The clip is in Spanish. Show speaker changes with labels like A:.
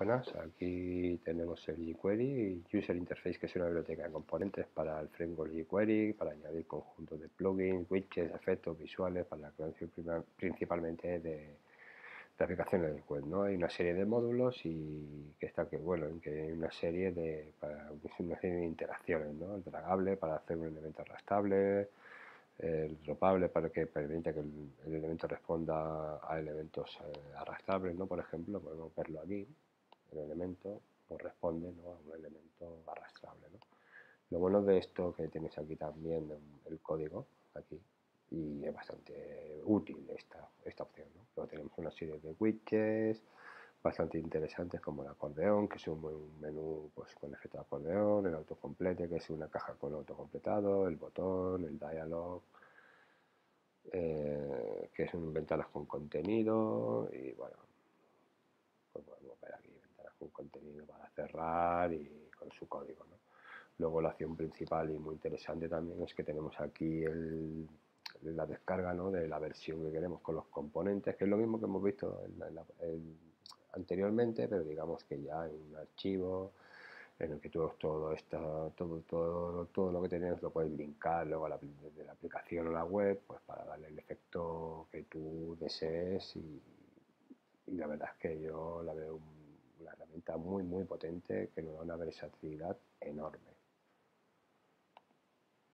A: Buenas, aquí tenemos el jQuery User Interface, que es una biblioteca de componentes para el framework jQuery, para añadir conjuntos de plugins, widgets, efectos visuales, para la creación principalmente de, aplicaciones del web. ¿no? Hay una serie de módulos y que está que bueno, que hay una serie de para, una serie de interacciones, ¿no? El dragable para hacer un elemento arrastrable, el dropable para que permita que el, elemento responda a elementos eh, arrastrables, ¿no? Por ejemplo, podemos verlo aquí, el elemento corresponde a un elemento arrastrable, Lo bueno de esto que tenéis aquí también el código, aquí, y es bastante útil esta, esta opción, Luego tenemos una serie de widgets, bastante interesantes como el acordeón, que es un, menú pues, con efecto de acordeón, el autocomplete, que es una caja con autocompletado, el botón, el dialog, eh, que son ventanas con contenido y bueno, pues podemos ver aquí contenido para cerrar y con su código. Luego la acción principal y muy interesante también es que tenemos aquí el, la descarga de la versión que queremos con los componentes, que es lo mismo que hemos visto en la, anteriormente, pero digamos que ya en un archivo en el que tú todo, todo, todo, todo lo que tienes lo puedes brincar luego a la, de la aplicación o la web pues para darle el efecto que tú desees y, la verdad es que yo la veo una herramienta muy muy potente que nos da una versatilidad enorme.